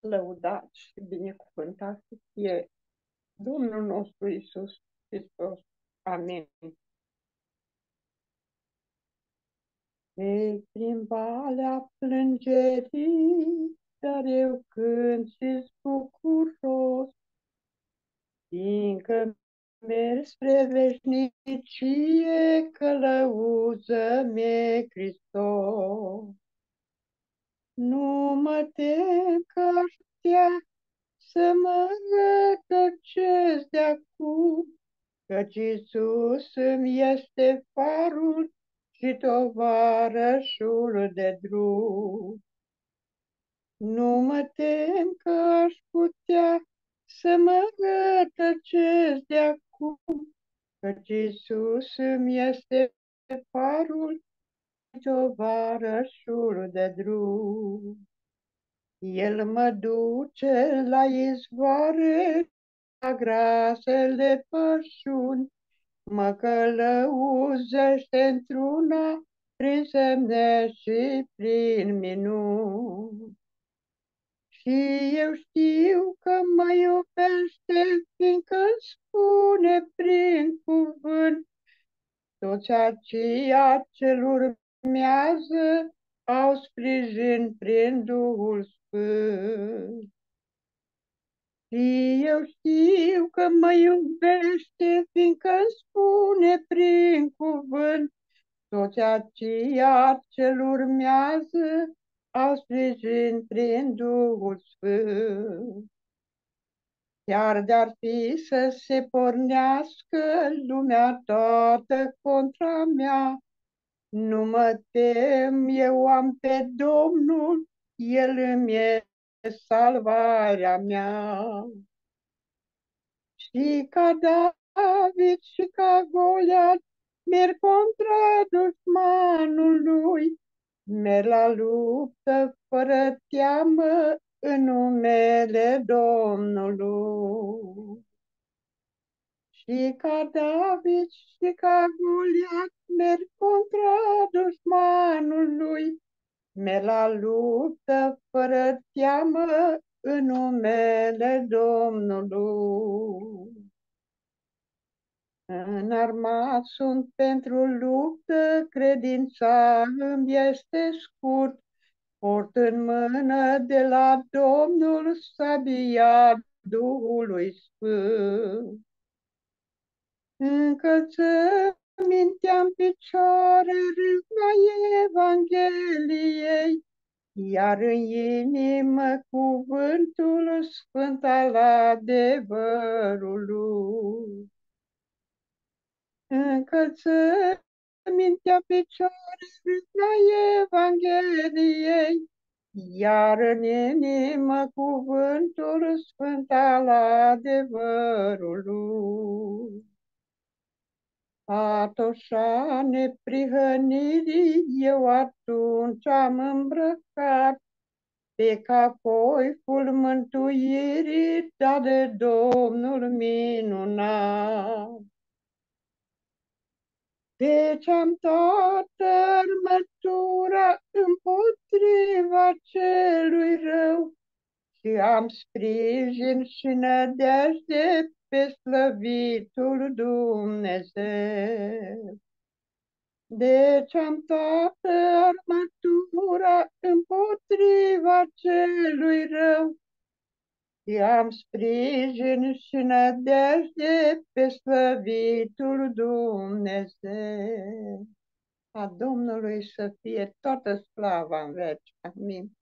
lăudat și binecuvântat să fie Domnul nostru Isus Hristos. Amin. Ei, prin valea plângerii, dar eu cânt și bucuros, fiindcă merg spre veșnicie, călăuză-mi Hristos. Nu mă tem că aș putea să mă rătăcesc de acum, căci Iisus îmi este farul și tovarășul de drum. Nu mă tem că aș putea să mă rătăcesc de acum, căci Iisus îmi este farul tovarășul de drum. El mă duce la izvoare, la grasele pășuni, mă călăuzește într-una prin semne și prin minuni. Și eu știu că mă iubește, fiindcă spune prin cuvânt toți aceia ce-l urmează au sprijin prin Duhul Sfânt. Și eu știu că mă iubește, fiindcă îmi spune prin cuvânt, toți aceia ce-l urmează au sprijin prin Duhul Sfânt. Chiar de-ar fi să se pornească lumea toată contra mea, nu mă tem, eu am pe Domnul, El îmi e salvarea mea. Și ca David și ca Goliat, merg contra dușmanul lui, merg la luptă fără teamă în numele Domnului. Și ca David și ca Goliat merg contra dușmanului, merg la luptă fără teamă în numele Domnului. Înarmat sunt pentru luptă, credința îmi este scurt, port în mână de la Domnul sabia Duhului Sfânt. Încălță mintea în picioare râvna Evangheliei, iar în inimă cuvântul sfânt al adevărului. Încălță mintea picioare râvna Evangheliei, iar în inimă cuvântul sfânt al adevărului. Atoșa neprihănirii, eu atunci am îmbrăcat pe capoiful mântuirii, da de Domnul minunat. Deci am toată armătura împotriva am sprijin și nădejde pe slăvitul Dumnezeu. Deci am toată armătura împotriva celui rău și am sprijin și nădejde pe slăvitul Dumnezeu. A Domnului să fie toată slava în veci. Amin.